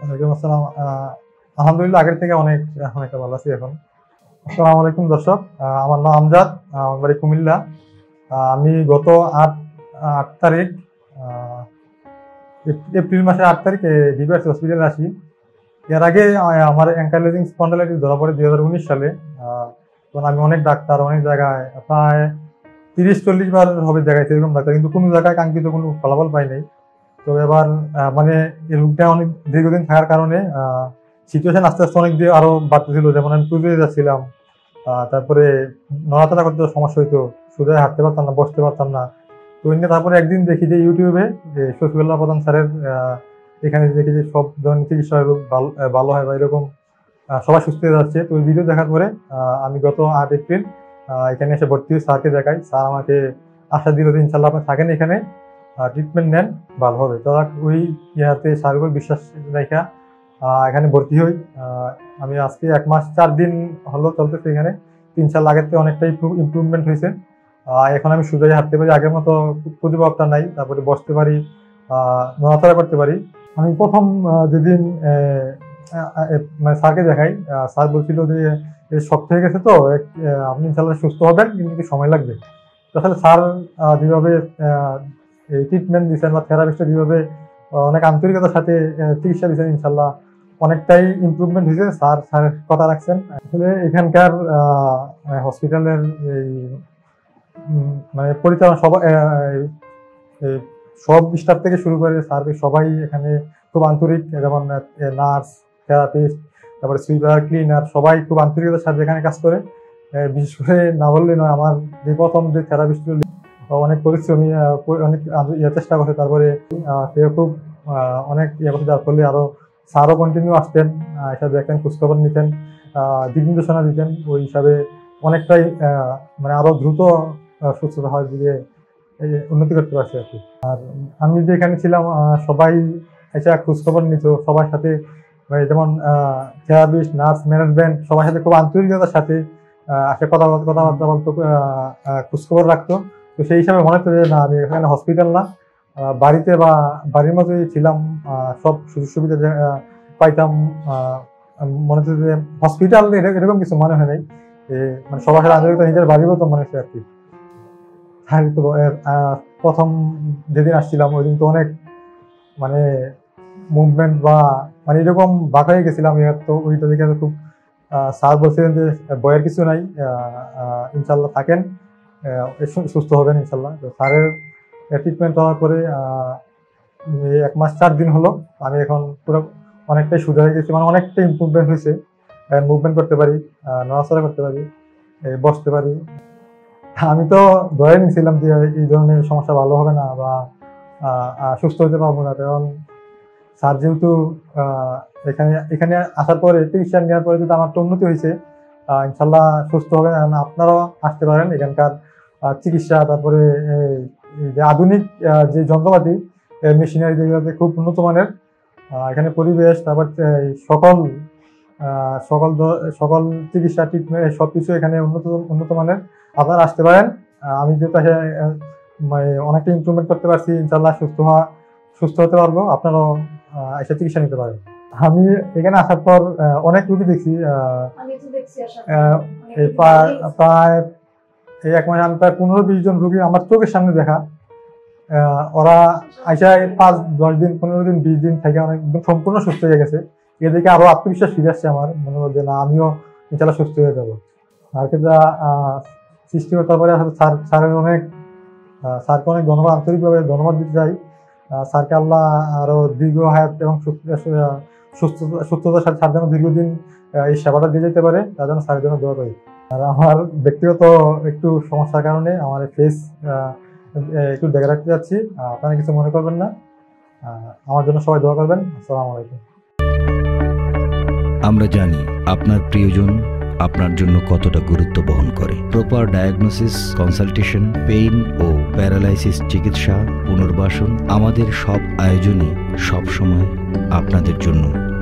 ওয়ালাইকুম আসসালাম। আলহামদুলিল্লাহ আগের থেকে অনেক অনেকটা ভালো আছি এখন। আসসালামু আলাইকুম দর্শক। আমার নাম আমজাদ আমার বাড়ি কুমিল্লা। আমি গত আট আট তারিখ এপ্রিল মাসের আট তারিখে ডিবিআরস হসপিটালে আসি। এর আগে আমার অ্যাঙ্কাইলোজিং স্পন্ডালাইটিস ধরা পড়ে দুই হাজার উনিশ সালে। তখন আমি অনেক ডাক্তার, অনেক জায়গায়, প্রায় তিরিশ চল্লিশ বার হবে জায়গায় সেরকম ডাক্তার। কিন্তু কোনো জায়গায় কাঙ্ক্ষিত কোনো ফলাফল পাই নাই। তো এবার মানে এই রোগটা অনেক দীর্ঘদিন থাকার কারণে সিচুয়েশন আস্তে আস্তে অনেক দিয়ে আরও বাড়তেছিল। যেমন আমি পুজোতে যাচ্ছিলাম তারপরে নড়াচড়া করতে সমস্যা হইতো শুধু হাঁটতে পারতাম না, বসতে পারতাম না। তো এমনি তারপরে একদিন দেখি যে ইউটিউবে যে শফিউল্লাহ প্রধান স্যারের এখানে দেখি যে সব ধরনের চিকিৎসা রোগ ভালো হয় বা এরকম সবাই সুস্থ হয়ে যাচ্ছে। তো ভিডিও দেখার পরে আমি গত আট এপ্রিল এখানে এসে ভর্তি হয়ে স্যারকে দেখাই। স্যার আমাকে আশা দিল যে ইনশাল্লাহ আপনি থাকেন এখানে। ট্রিটমেন্ট নেন, ভালো হবে। তো ওই ইয়াতে উপর বিশ্বাস রেখা এখানে ভর্তি হই। আমি আজকে এক মাস চার দিন হলো চলতেছে এখানে। তিন চার আগের থেকে অনেকটা ইমপ্রুভমেন্ট হয়েছে। এখন আমি সুযোগে হাঁটতে পারি, আগের মতো প্রতিভাবটা নাই। তারপরে বসতে পারি নড়াচড়া করতে পারি। আমি প্রথম যেদিন মানে স্যারকে দেখাই স্যার বলছিল যে শক্ত হয়ে গেছে তো আপনি ইনশাল্লাহ সুস্থ হবেন, কিন্তু সময় লাগবে। তো আসলে স্যার যেভাবে এই ট্রিটমেন্ট দিচ্ছেন বা থেরাপিস্টটা যেভাবে অনেক আন্তরিকতার সাথে চিকিৎসা দিচ্ছেন ইনশাল্লাহ, অনেকটাই ইমপ্রুভমেন্ট হয়েছে স্যার স্যারের কথা রাখছেন আসলে এখানকার হসপিটালের এই মানে পরিচালনা সবাই সব স্টাফ থেকে শুরু করে সার্ভিস সবাই এখানে খুব আন্তরিক, যেমন নার্স থেরাপিস্ট তারপরে সুইপার ক্লিনার সবাই খুব আন্তরিকতার সাথে এখানে কাজ করে। বিশেষ করে না বললে নয়, আমার যে প্রথম যে থেরাপিস্ট অনেক পরিশ্রমী অনেক ইয়ে চেষ্টা করছে। তারপরে সেও খুব অনেক ইয়ে করছে। যার ফলে আরও স্যারও কন্টিনিউ আসতেন আহ, এসে দেখতেন খোঁজখবর নিতেন দিক নির্দেশনা দিতেন। ওই হিসাবে অনেকটাই মানে আরও দ্রুত সুস্থতা হয় দিকে উন্নতি করতে পারছি আর কি। আর আমি যে এখানে ছিলাম সবাই এসে খোঁজখবর নিত। সবার সাথে মানে যেমন থেরাপিস্ট নার্স ম্যানেজমেন্ট সবার সাথে খুব আন্তরিকতার সাথে আসে কথা কথাবার্তা বলতো খোঁজখবর রাখতো। তো সেই হিসাবে মনে হচ্ছে যে, না, আমি এখানে হসপিটাল না। বাড়িতে বা বাড়ির মতোই ছিলাম সব সুযোগ সুবিধা পাইতাম মনে হচ্ছে যে হসপিটাল এরকম কিছু মনে হয় নাই। মানে সবার সাথে আন্তরিকতা নিজের বাড়ির মতো মনে হচ্ছে আর কি। তো প্রথম যেদিন আসছিলাম, ওই দিন তো অনেক মানে মুভমেন্ট বা মানে এরকম বাঁকা হয়ে গেছিলাম। এবার তো ওইটা দেখে খুব স্যার বলছিলেন যে বয়ের কিছু নাই ইনশাল্লাহ থাকেন। সুস্থ হবেন ইনশাল্লাহ। তো স্যারের ট্রিটমেন্ট হওয়ার পরে এক মাস চার দিন হলো। আমি এখন পুরো অনেকটাই হয়ে গেছি মানে অনেকটা ইম্প্রুভমেন্ট হয়েছে। মুভমেন্ট করতে পারি নড়াচড়া করতে পারি বসতে পারি। আমি তো ধরে নিয়েছিলাম যে এই ধরনের সমস্যা ভালো হবে না বা সুস্থ হতে পারব না। কারণ স্যার যেহেতু এখানে এখানে আসার পরে চিকিৎসা নেওয়ার পরে যদি আমার তো উন্নতি হয়েছে ইনশাল্লাহ সুস্থ হবে। আপনারাও আসতে পারেন এখানকার চিকিৎসা তারপরে যে আধুনিক যে যন্ত্রপাতি মেশিনারি যেগুলোতে খুব উন্নত মানের এখানে পরিবেশ তারপর সকল সকল সকল চিকিৎসা ট্রিটমেন্ট সব কিছু এখানে উন্নত উন্নত মানের। আপনারা আসতে পারেন। আমি যেহেতু এসে, মানে অনেকটা ইমপ্রুভমেন্ট করতে পারছি ইনশাল্লাহ সুস্থ হওয়া সুস্থ হতে পারব। আপনারাও এসে চিকিৎসা নিতে পারেন। আমি এখানে আসার পর অনেক রুগী দেখছি। প্রায় এই এক মাসে আমি প্রায় পনেরো বিশ জন রুগী আমার চোখের সামনে দেখা। ওরা আইসা এই পাঁচ, দশ দিন, পনেরো দিন, বিশ দিন থেকে অনেক সম্পূর্ণ সুস্থ হয়ে গেছে। এদিকে আরও আত্মবিশ্বাস ফিরে আসছে আমার, মনে হল যে না, আমিও ইনশাল্লাহ সুস্থ হয়ে যাব। স্যারকে যা সৃষ্টি করতে পারে আসলে স্যার স্যারের অনেক স্যারকে অনেক ধন্যবাদ, আন্তরিকভাবে ধন্যবাদ দিতে চাই। স্যারকে আল্লাহ আরও দীর্ঘ হায়াত এবং সুস্থ- সুস্থতা সুস্থতার সাথে স্যার যেন দীর্ঘদিন এই সেবাটা দিয়ে যেতে পারে, তার জন্য স্যারের জন্য দোয়া করি। আর আমার ব্যক্তিগত একটু সমস্যার কারণে আমার ফেস একটু দেখে রাখতে যাচ্ছি। আপনারা কিছু মনে করবেন না। আমার জন্য সবাই দোয়া করবেন। আসসালামু আলাইকুম। আমরা জানি আপনার প্রিয়জন আপনার জন্য কতটা গুরুত্ব বহন করে। প্রপার ডায়াগনোসিস কনসালটেশন পেইন ও প্যারালাইসিস চিকিৎসা, পুনর্বাসন আমাদের সব আয়োজনে সব সময় আপনাদের জন্য